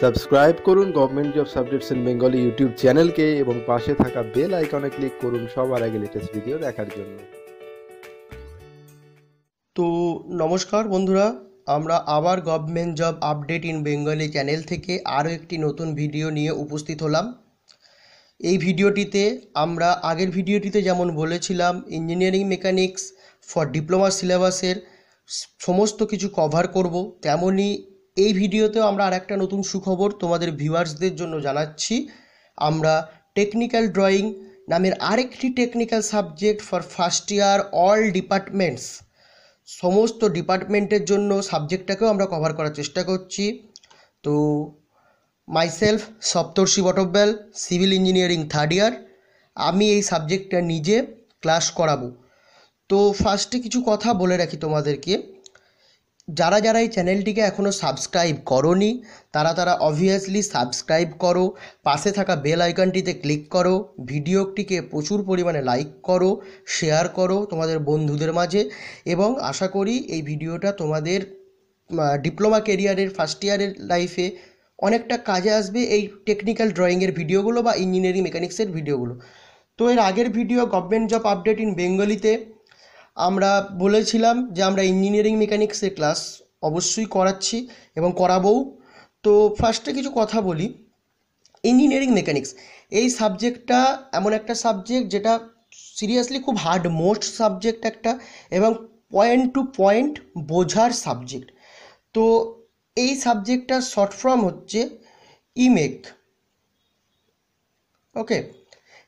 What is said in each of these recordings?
Subscribe করুন government job subjects in Bengali YouTube চ্যানেলকে এবং পাশে থাকা বেল আইকনে ক্লিক করুন সবার আগে লেটেস্ট ভিডিও দেখার জন্য। তো নমস্কার বন্ধুরা, আমরা আবার government job update in Bengali channel থেকে আরও একটি নতুন ভিডিও নিয়ে উপস্থিত হলাম। এই ভিডিওটিতে আমরা আগের ভিডিওটিতে যেমন বলেছিলাম ইঞ্জিনিয়ারিং মেকানিক্স ফর ডিপ্লোমা সিলেবাসের সমস্ত কিছু কভার করব, তেমনই এই ভিডিওতেও আমরা আর একটা নতুন সুখবর তোমাদের ভিউয়ার্সদের জন্য জানাচ্ছি। আমরা টেকনিক্যাল ড্রয়িং নামের আরেকটি technical subject for first year all departments সমস্ত ডিপার্টমেন্টের জন্য সাবজেক্টটাকেও আমরা কভার করার চেষ্টা করছি। তো myself Saptarshi Batabyal civil engineering third year আমি এই সাবজেক্টটা নিজে ক্লাস করাবো। তো ফার্স্টে কিছু কথা বলে রাখি তোমাদেরকে। যারা যারা এই চ্যানেলটিকে এখনও সাবস্ক্রাইব করনি, তারা তারা অবভিয়াসলি সাবস্ক্রাইব করো, পাশে থাকা বেল আইকনটিতে ক্লিক করো ভিডিওটিকে প্রচুর পরিমাণে লাইক করো শেয়ার করো তোমাদের বন্ধুদের মাঝে এবং আশা করি এই ভিডিওটা তোমাদের ডিপ্লোমা কেরিয়ারের ফার্স্ট ইয়ারের লাইফে অনেকটা কাজে আসবে এই টেকনিক্যাল ড্রয়িংয়ের ভিডিওগুলো বা ইঞ্জিনিয়ারিং মেকানিক্সের ভিডিওগুলো তো এর আগের video government job update in বেঙ্গলিতে আমরা বলেছিলাম যে আমরা ইঞ্জিনিয়ারিং মেকানিক্সের ক্লাস অবশ্যই করাচ্ছি এবং করাবও। তো ফার্স্টে কিছু কথা বলি। ইঞ্জিনিয়ারিং মেকানিক্স এই সাবজেক্টটা এমন একটা সাবজেক্ট যেটা সিরিয়াসলি খুব হার্ড মোস্ট সাবজেক্ট একটা এবং পয়েন্ট টু পয়েন্ট বোঝার সাবজেক্ট তো এই সাবজেক্টটার শর্ট ফর্ম হচ্ছে ইমেক ওকে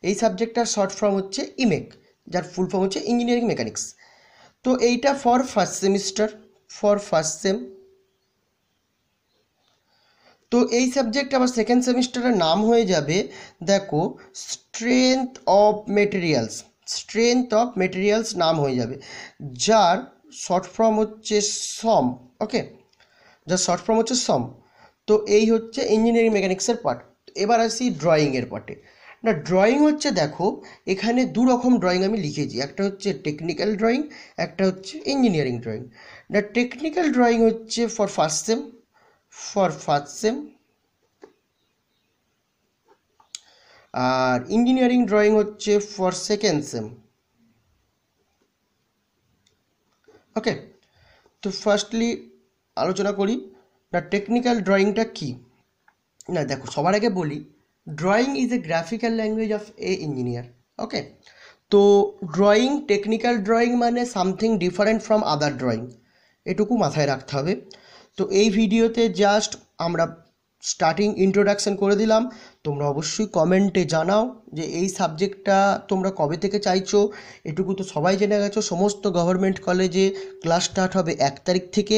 এই সাবজেক্টটার শর্ট ফর্ম হচ্ছে ইমেক যার ফুল ফর্ম হচ্ছে ইঞ্জিনিয়ারিং মেকানিক্স তো এইটা for first semester for first sem তো এই সাবজেক্ট আবার সেকেন্ড সেমিস্টারের নাম হয়ে যাবে, দেখো strength of materials strength of materials নাম হয়ে যাবে, যার শর্ট ফর্ম হচ্ছে সম ওকে যার শর্ট ফর্ম হচ্ছে সম। তো এই হচ্ছে ইঞ্জিনিয়ারিং মেকানিক্সের পার্ট এবার আসি ড্রয়িংয়ের পার্টে না ড্রয়িং হচ্ছে, দেখো, এখানে দু রকম ড্রয়িং আমি লিখেছি। একটা হচ্ছে টেকনিক্যাল ড্রয়িং একটা হচ্ছে ইঞ্জিনিয়ারিং ড্রয়িং না টেকনিক্যাল ড্রয়িং হচ্ছে for first sem for first sem R engineering drawing হচ্ছে ফর সেকেন্ড সেম ওকে তো ফার্স্টলি আলোচনা করি। না টেকনিক্যাল ড্রয়িংটা কী? না, দেখো, সবার আগে বলি drawing is a graphical language of a engineer okay তো ড্রয়িং টেকনিক্যাল ড্রয়িং মানে something different from other drawing এটুকু মাথায় রাখতে হবে। তো এই ভিডিওতে জাস্ট আমরা স্টার্টিং ইন্ট্রোডাকশন করে দিলাম। তোমরা অবশ্যই কমেন্টে জানাও যে এই সাবজেক্টটা তোমরা কবে থেকে চাইছো। এটুকু তো সবাই জেনে গেছো। সমস্ত গভর্নমেন্ট কলেজে ক্লাস স্টার্ট হবে এক তারিখ থেকে।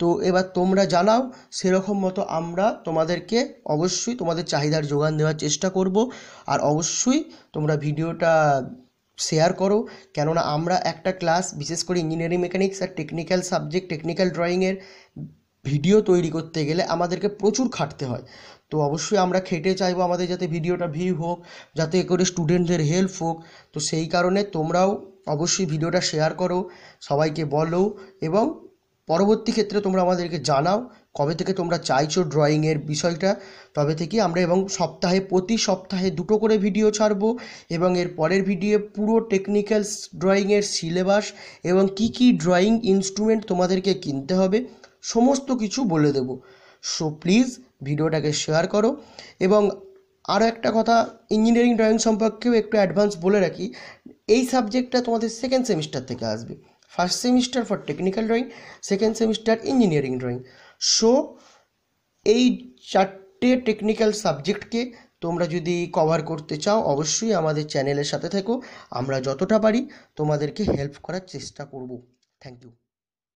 তো এবার তোমরা জানাও সেরকম মতো আমরা তোমাদেরকে অবশ্যই তোমাদের চাহিদার যোগান দেওয়ার চেষ্টা করব। আর অবশ্যই তোমরা ভিডিওটা শেয়ার করো। কেননা আমরা একটা ক্লাস, বিশেষ করে ইঞ্জিনিয়ারিং, মেকানিক্স আর টেকনিক্যাল সাবজেক্ট, টেকনিক্যাল ড্রয়িংয়ের ভিডিও তৈরি করতে গেলে আমাদেরকে প্রচুর খাটতে হয়। তো অবশ্যই আমরা খেটে চাইব আমাদের যাতে ভিডিওটা ভিউ হোক, যাতে করে স্টুডেন্টদের হেল্প হোক। তো সেই কারণে তোমরাও অবশ্যই ভিডিওটা শেয়ার করো, সবাইকে বলো এবং পরবর্তী ক্ষেত্রে তোমরা আমাদেরকে জানাও কবে থেকে তোমরা চাইছো ড্রয়িংয়ের বিষয়টা। তবে থেকে আমরা এবং সপ্তাহে, প্রতি সপ্তাহে দুটো করে ভিডিও ছাড়বো এবং এর পরের ভিডিও পুরো টেকনিক্যাল ড্রয়িংয়ের সিলেবাস এবং কি কি ড্রয়িং ইনস্ট্রুমেন্ট তোমাদেরকে কিনতে হবে, সমস্ত কিছু বলে দেবো। সো প্লিজ ভিডিওটাকে শেয়ার করো এবং আরও একটা কথা ইঞ্জিনিয়ারিং ড্রয়িং সম্পর্কেও একটু অ্যাডভান্স বলে রাখি, এই সাবজেক্টটা তোমাদের সেকেন্ড সেমিস্টার থেকে আসবে। First semester for technical drawing second semester engineering drawing so এই চারটে টেকনিক্যাল সাবজেক্টকে তোমরা যদি কভার করতে চাও, অবশ্যই আমাদের চ্যানেলের সাথে থেকো। আমরা যতটা পারি তোমাদেরকে হেল্প করার চেষ্টা করব। Thank you